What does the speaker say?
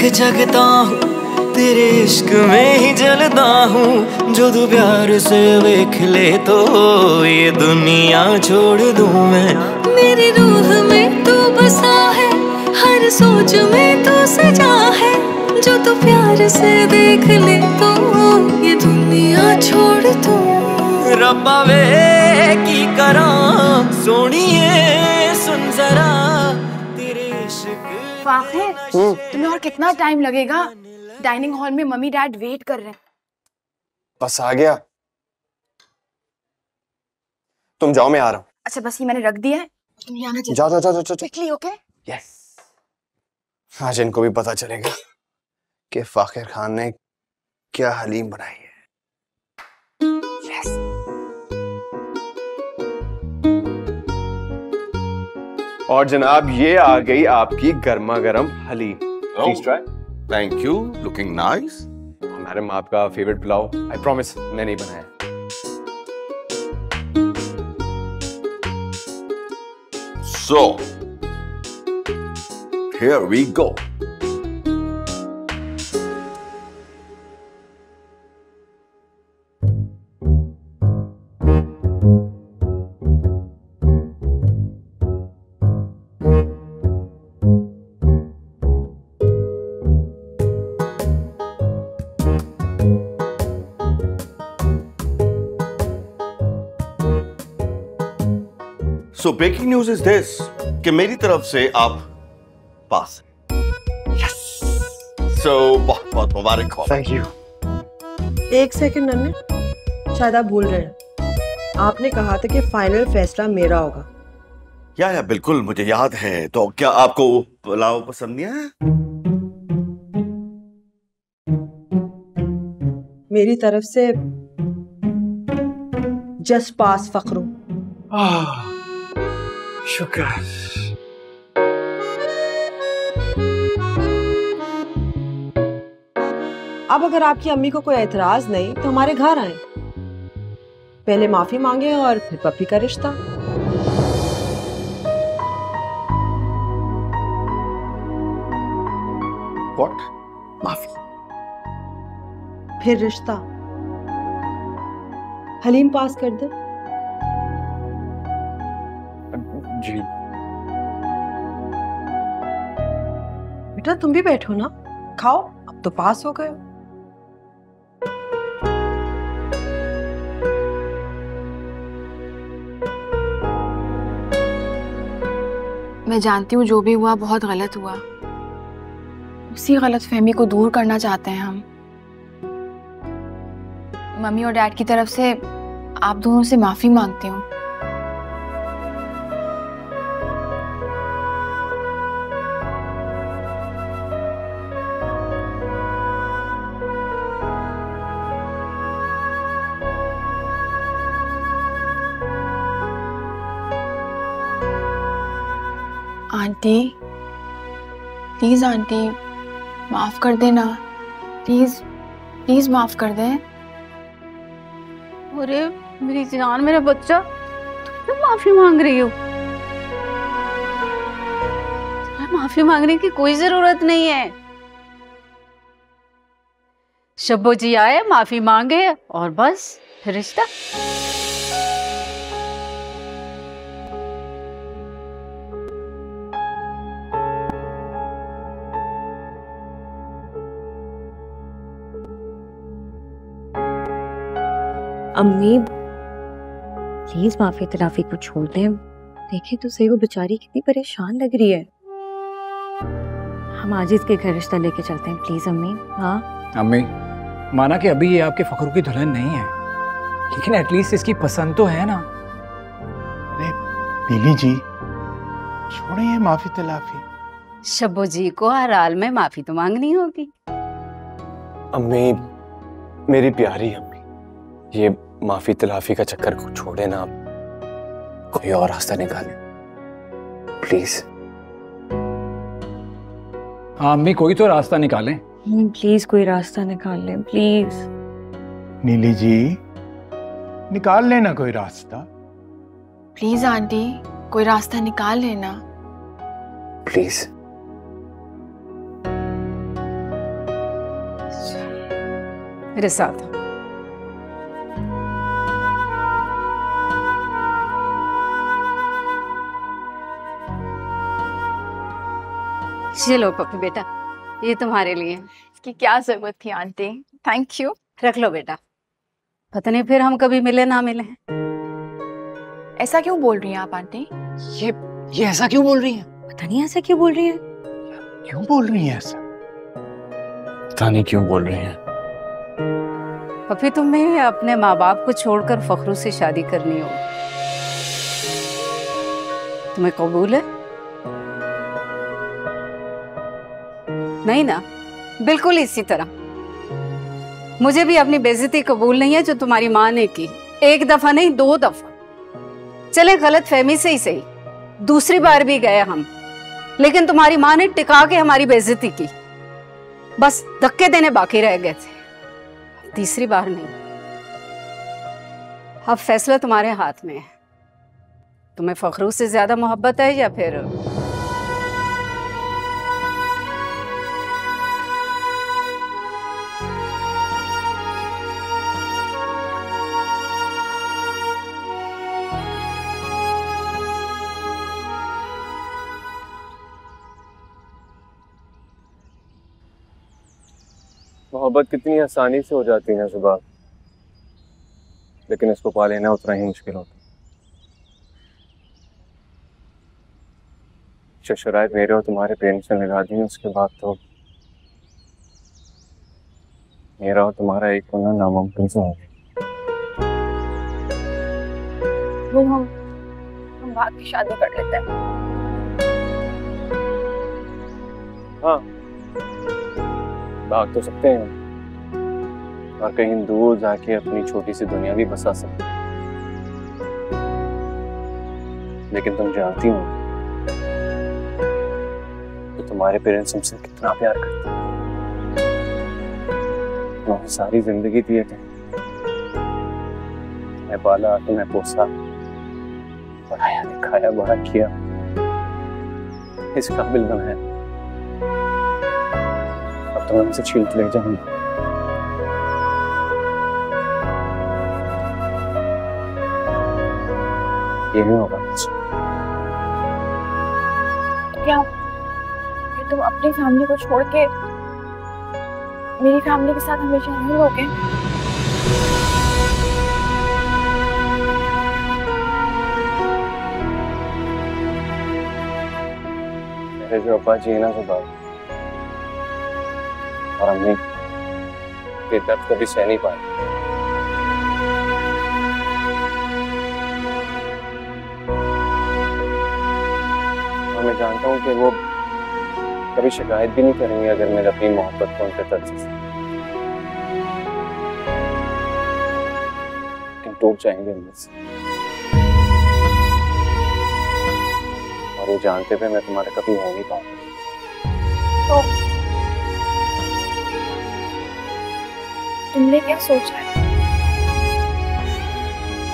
लाख जगता हूँ तेरे इश्क में ही जलता हूँ। जो तू प्यार से देख ले तो ये दुनिया छोड़ दूँ मैं। मेरी रूह में तू बसा है हर सोच में तू सजा है। जो तू प्यार से देख ले तो ये दुनिया छोड़ दूँ। रब्बा वे की करा सोनिए इश्क फाखिर तुम्हें और कितना टाइम लगेगा? डाइनिंग हॉल में मम्मी डैड वेट कर रहे हैं। बस आ गया। तुम जाओ मैं आ रहा हूँ। अच्छा बस ये मैंने रख दिया है। तुम आना जाओ। जाओ जाओ जाओ जाओ क्विकली ओके यस आज इनको भी पता चलेगा कि फाखिर खान ने क्या हलीम बनाई है। और जनाब ये आ गई आपकी गर्मा गर्म haleem please try thank you looking nice madam आपका फेवरेट पुलाव आई प्रॉमिस मैं नहीं बनाया। So here we go so breaking news is this कि मेरी तरफ़ से आप पास यस सो बहुत बहुत मुबारक हो थैंक यू एक सेकंड नन्हे। शायद आप भूल रहे हैं। आपने कहा था कि फाइनल फैसला मेरा होगा। या या बिल्कुल मुझे याद है। तो क्या आपको पुलाव पसंद नहीं है मेरी तरफ़ से जस्ट पास फखरू। शुक्र। अब अगर आपकी अम्मी को कोई एतराज़ नहीं तो हमारे घर आए। पहले माफ़ी मांगे और फिर पप्पी का रिश्ता। व्हाट माफ़ी। फिर रिश्ता। हलीम पास कर दे। जी। बेटा तुम भी बैठो ना। खाओ अब तो पास हो गए मैं जानती हूँ जो भी हुआ बहुत गलत हुआ। उसी गलत फहमी को दूर करना चाहते हैं हम। मम्मी और डैड की तरफ़ से आप दोनों से माफ़ी मांगती हूँ। आंटी प्लीज़ आंटी, माफ़ कर देना। प्लीज़ प्लीज़ माफ़ कर दें। अरे, मेरी जान, मेरा बच्चा, तुम क्यों माफ़ी मांग रही हो। माफ़ी मांगने की कोई ज़रूरत नहीं है। शब्बो जी आए, माफ़ी मांगे और बस रिश्ता। अम्मी प्लीज़ माफ़ी तलाफी को छोड़ दें। देखे तो सही वो बेचारी कितनी परेशान लग रही है। हम आज इसके घर रिश्ता लेके चलते हैं प्लीज़ अम्मी। हाँ? अम्मी माना कि अभी ये आपके फखरू की दुल्हन नहीं है। लेकिन एटलीस्ट इसकी पसंद तो है ना। अरे नीली जी छोड़िए माफ़ी तलाफी। शब्बो जी को हर हाल में माफ़ी तो मांगनी होगी। अम्मी मेरी प्यारी अम्मी। ये माफ़ी तलाफी का चक्कर को छोड़े ना आप। कोई और रास्ता निकाले। प्लीज़ हाँ अम्मी कोई तो रास्ता निकालें। प्लीज़ कोई रास्ता निकाल लें प्लीज़ नीली जी निकाल लेना कोई रास्ता। प्लीज़ आंटी कोई रास्ता निकाल लेना। प्लीज़ मेरे साथ चलो पप्पी बेटा ये तुम्हारे लिए। इसकी क्या ज़रूरत थी आंटी? थैंक यू रख लो बेटा। पता नहीं फिर हम कभी मिले ना मिले ऐसा क्यों बोल रही हैं आप आंटी? ये ये ऐसा क्यों बोल रही है? पता नहीं ऐसा क्यों बोल रही है। क्यों बोल रही है ऐसा? पता नहीं क्यों बोल रही हैं। पप्पी तुम्हें अपने माँ बाप को छोड़कर फखरू से शादी करनी हो तुम्हें कबूल है? नहीं ना? बिल्कुल इसी तरह। मुझे भी अपनी बेइज्जती कबूल नहीं है जो तुम्हारी माँ ने की। एक दफ़ा नहीं, दो दफ़ा। चले, गलत फहमी से ही सही। दूसरी बार भी गए हम। लेकिन तुम्हारी माँ ने टिका के हमारी बेजती की। बस धक्के देने बाकी रह गए थे। तीसरी बार नहीं। अब फैसला तुम्हारे हाथ में है। तुम्हें फखरू से ज़्यादा मोहब्बत है या फिर मोहब्बत कितनी आसानी से हो जाती है ना सुबह। लेकिन इसको पा लेना उतना ही मुश्किल होता जो शराय मेरे और तुम्हारे पेरेंट्स ने लगा दी उसके बाद तो मेरा और तुम्हारा एक होना नामुमकिन से हो। गया हम भाग की शादी कर लेते हैं। हाँ। भाग तो सकते हैं। और कहीं दूर जाके अपनी छोटी सी दुनिया भी बसा सकते हैं। लेकिन तुम जानती हो कि तुम्हारे पेरेंट्स तुमसे कितना प्यार करते हैं। सारी ज़िंदगी दिए थे। मैं पाला, तुम्हें पोसा, पढ़ाया, लिखाया, बड़ा किया। इस काबिल बनाया तो मैं उनसे छीन के ले जाऊँगा। ये नहीं होगा। क्या तुम अपनी फैमिली को छोड़ के मेरी फैमिली के साथ हमेशा नहीं रहोगे? मेरे जो अब्बा जी है ना सुबह और अम्मी ये दर्द कभी सह नहीं पाए और मैं जानता हूँ कि वो कभी शिकायत भी नहीं करेंगे अगर मैं अपनी मोहब्बत को उनके तरफ़ से टूट जाएँगे अंदर से। और ये जानते हुए मैं तुम्हारे कभी हो नहीं पाऊँगा। तो तुमने क्या सोचा है?